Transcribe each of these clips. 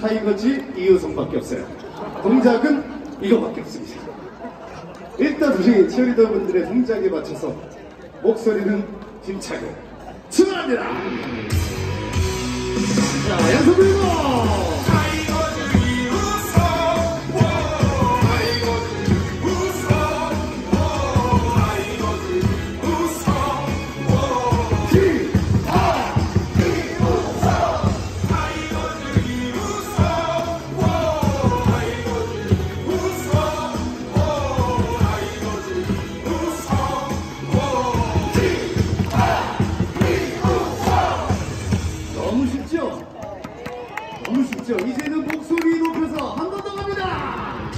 타이거즈 이효성밖에 없어요. 동작은 이거밖에 없습니다. 일단 우리 치어리더분들의 동작에 맞춰서 목소리는 힘차게 출발합니다. 자, 연습 그 쉽죠? 이제는 목소리 높여서 한 번 더 갑니다.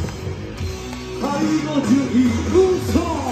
타이거즈 이우성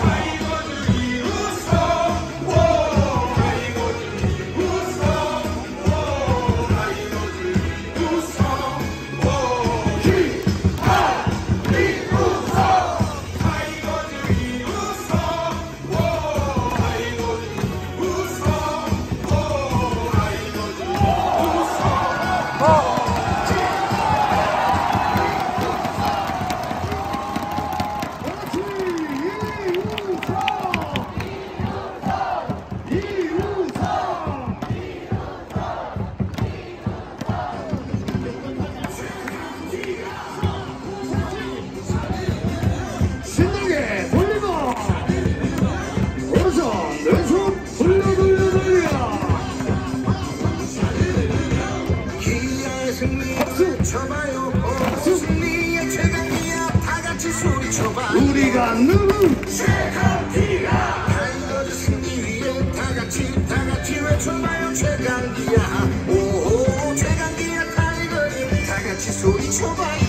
승리 쳐봐요. 오, 승리의 최강이야. 다 같이 소리쳐봐. 우리가 누구? 타이거즈 승리 위에 다 같이 다 같이 외쳐봐요. 최강기야. 오 최강기야. 타이거즈 다 같이 소리쳐봐요